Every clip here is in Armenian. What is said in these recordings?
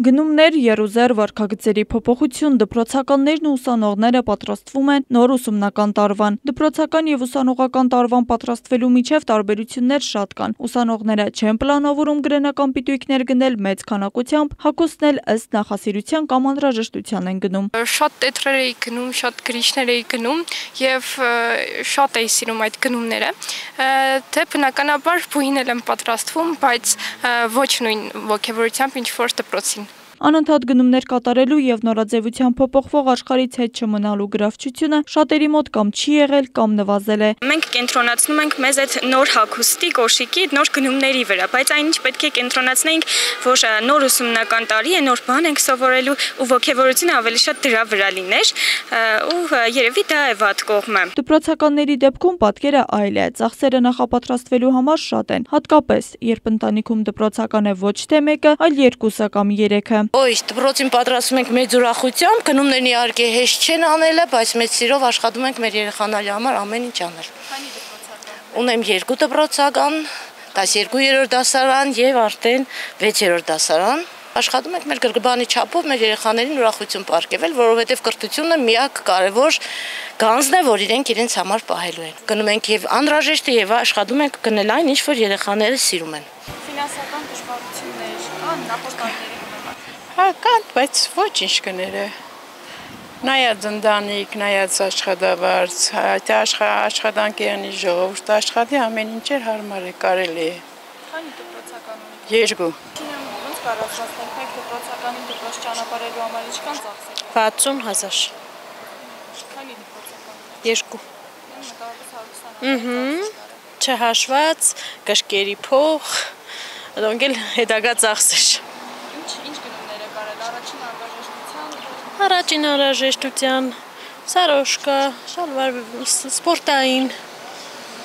Գնումներ, երուզեր, վարքագծերի փոփոխություն, դպրոցականներն ու ուսանողները պատրաստվում են նոր ուսումնական տարվան։ Դպրոցական եւ ուսանողական տարվան պատրաստվելու միջև տարբերություններ շատ կան։ Ուսանողները չեն պլանավորում գրենական պիտույքներ գնել մեծ քանակությամբ, հակոստն էլ ըստ նախասիրության կամ անհրաժեշտության են գնում։ Շատ տետրեր էի գնում, շատ գրիչներ էի գնում եւ շատ էի սիրում այդ գնումները։ Թե բնականաբար բուհին եմ պատրաստվում, բայց ոչ նույն ողջավորությամբ ինչ որ դպրոցին Անընդհատ գնումներ կատարելու եւ նորաձևության փոփոխվող աշխարհից հետ չմնալու գրավչությունը շատերի մոտ կամ չի եղել կամ նվազել է։ Մենք կենտրոնացնում ենք մեզ այդ նոր հագուստի, կոշիկի, նոր գնումների վրա, բայց այնինչ պետք է կենտրոնացնենք, որ նոր ուսումնական տարի է, նոր բան ենք սովորելու ու ողջավորությունը ավելի շատ դրա վրա լիներ ու երևի դա է վատ կողմը։ Դպրոցականների դեպքում պատկերը այլ է։ Ծախսերը նախապատրաստվելու համար շատ են, հատկապես երբ ընտանիքում դպրոցական է ոչ թե մեկը, այլ երկուսը կամ երեքը։ Ոյ, դպրոցին պատրաստում ենք մեծ ուրախությամբ, գնումներն իհարկե հեշտ չեն անելը, բայց մեծ սիրով աշխատում ենք մեր երեխաների համար ամեն ինչ անել։ Քանի դպրոցական։ Ունեմ երկու դպրոցական, 12-րդ դասարան եւ արդեն 6-րդ դասարան աշխատում ենք մեր գրգբանի չափով մեր երեխաներին ուրախություն ապարգևել, որովհետև կրթությունը միակ կարևոր գանձն է, որ իրենք իրենց համար պահելու են։ Գնում ենք եւ անհրաժեշտ է եւ աշխատում ենք գնել այն, ինչ որ երեխաները սիրում են։ Ֆինանսական դժվարություններ կան նախորդ տարիների Հա, կան, բայց ոչինչ կները։ Նայած ընտանիք, նայած աշխատավարձ, այդ աշխատանքյանի ժողովուրդ աշխատի ամեն ինչ էր հարմար է, կարելի է։ Քանի դպրոցական ունեք։ Երկու։ Ոնց կառաջացնենք մեկ դպրոցականին դպրոց ճանապարհելու համար ինչքան ծախսեք։ 60000։ Քանի դպրոցական։ Երկու։ Մոտավորապես 120 Ահա։ Չհաշված գշկերի փող, դոնք էլ հետագա ծախսեր։ Ինչ ինչ գնումներ եք արել առաջին անհրաժեշտության Առաջին անհրաժեշտության սարոշկա, շալվար սպորտային,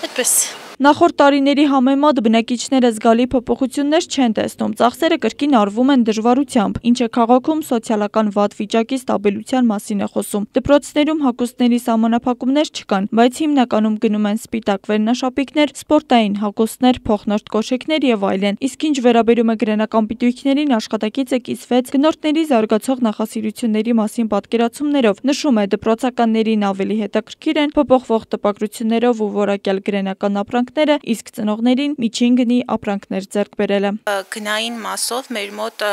այդպես։ Նախորդ տարիների համեմատ բնակիչները զգալի փոփոխություններ չեն տեսնում։ Ծախսերը կրկին արվում են դժվարությամբ, ինչը քաղաքում սոցիալական վատ վիճակի ստաբիլության մասին է խոսում։ Դպրոցներում հագուստների սահմանափակումներ չկան, բայց հիմնականում գնում են սպիտակ վերնաշապիկներ, սպորտային հագուստներ, փոխնորդ կոշիկներ եւ այլն։ Իսկ ինչ վերաբերում է գրենական պիտույքներին, աշխատակիցը կիսվեց գնորդների զարգացող նախասիրությունների մասին պատկերացումներով։ Նշում է դպրոցականներին ավելի հետաքրքիր են փոփոխվող տպագրություններով ու որակյալ գրենական ապրանք ապրանքները, իսկ ծնողներին միջին գնի ապրանքներ ձեռք բերելը։ Գնային մասով մեր մոտ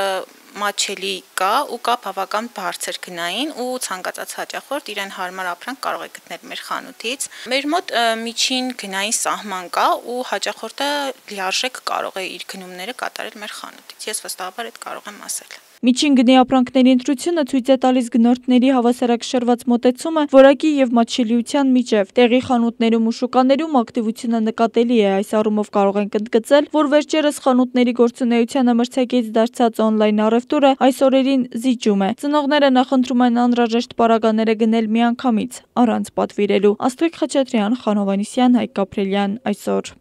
մաչելի կա ու կա բավական բարձր գնային ու ցանկացած հաճախորդ իրեն հարմար ապրանք կարող է գտնել մեր խանութից։ Մեր մոտ միջին գնային սահման կա ու հաճախորդը լիարժեք կարող է իր գնումները կատարել մեր խանութից։ Ես վստահաբար այդ կարող եմ ասել։ Միջին գնի ապրանքների ընտրությունը ցույց է տալիս գնորդների հավասարակշռված մոտեցումը որակի եւ մատչելիության միջև։ Տեղի խանութներում ու շուկաներում ակտիվությունը նկատելի է, այս առումով կարող ենք ընդգծել, որ վերջերս խանութների գործունեությանը մրցակից դարձած on-line առևտուրը այս օրերին զիջում է։ Ծնողները նախընտրում են անհրաժեշտ պարագաները գնել միանգամից, առանց պատվիրելու։ Աստղիկ Խաչատրյան, Խանովանիսյան, Հայկ Կապրելյան, այսօր